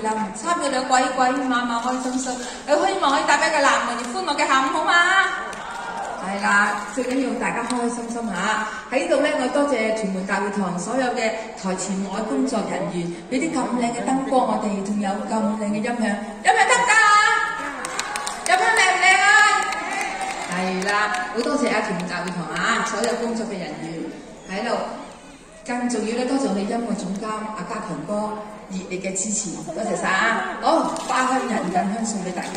林，參與兩鬼鬼馬馬開心心，佢希望可以帶俾個男人歡樂嘅下午，好嘛？係啦，最緊要大家開開心心嚇。喺呢度咧，我多謝屯門大會堂所有嘅台前外工作人員，俾啲咁靚嘅燈光我哋，仲有咁靚嘅音響，音響得唔得啊？音響靚唔靚啊？係啦，好多謝啊屯門大會堂啊，所有工作嘅人員喺度。更重要咧，多謝我哋音樂總監阿家強哥熱烈嘅支持，多謝晒啊！好，花香人間香送俾大家。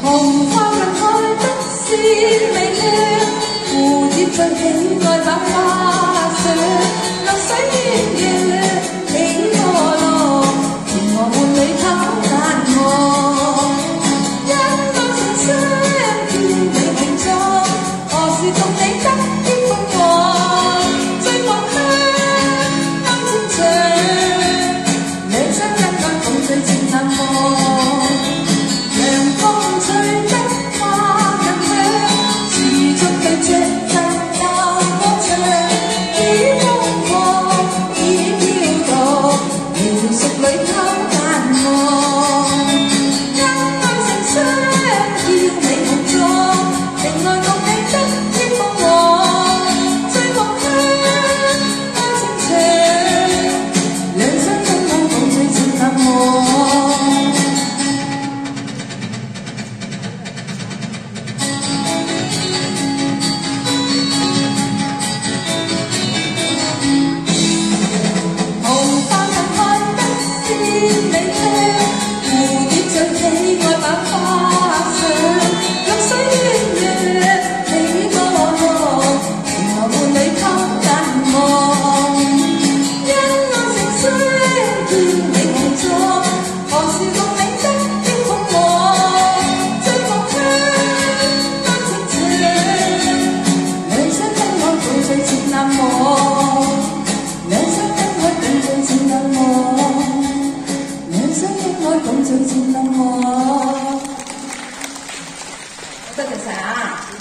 紅花近開得鮮美香，蝴蝶最喜愛把花上，流水鸳鸯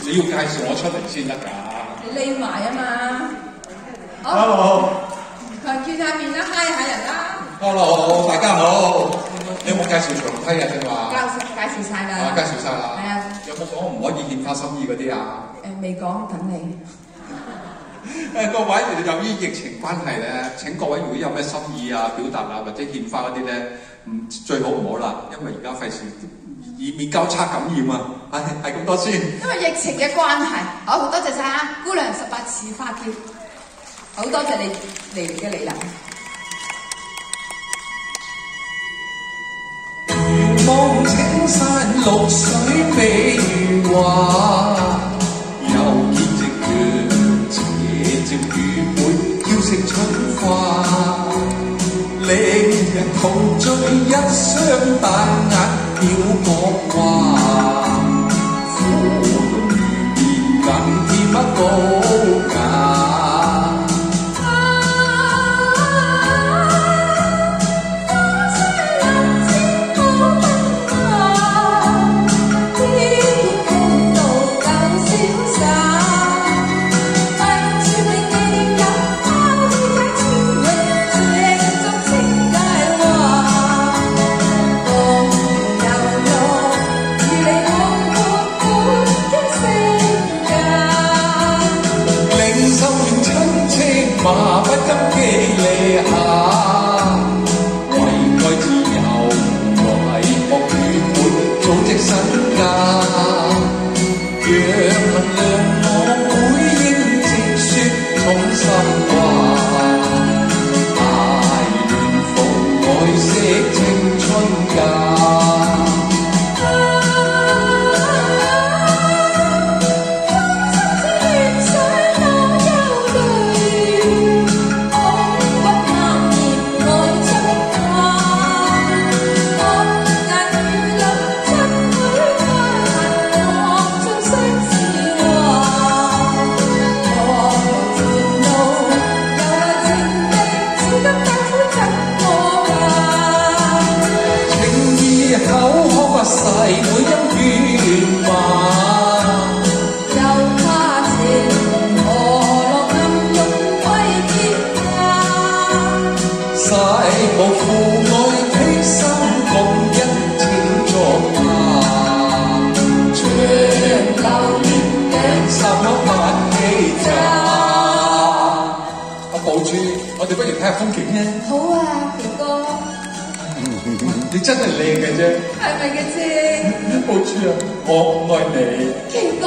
你要介紹我出嚟先得㗎。你匿埋啊嘛。好，Hello，佢見下面啦，嗨下人啦，Hello，大家好。你有冇介紹長梯啊？正介話？紹介紹晒啦。啊，介紹晒啦。係啊，有冇講唔可以獻花心意嗰啲啊？誒未講，等你。誒各位，由於疫情關係咧，請各位如果有咩心意啊、表達啊或者獻花嗰啲咧，唔最好唔好啦，因為而家費事以免交叉感染啊。系系咁多先。因为疫情嘅关系，好好多谢晒啊！姑娘十八次花娇，好多谢你嚟嘅嚟临。望青山绿水比如画，又见夕阳斜照雨会娇惜春花，令人陶醉一双大眼晓讲 cao tiếng mình lên 下风景咧。好啊，奇哥，你真系靓嘅啫，系咪嘅啫？宝珠啊，我爱你。奇哥，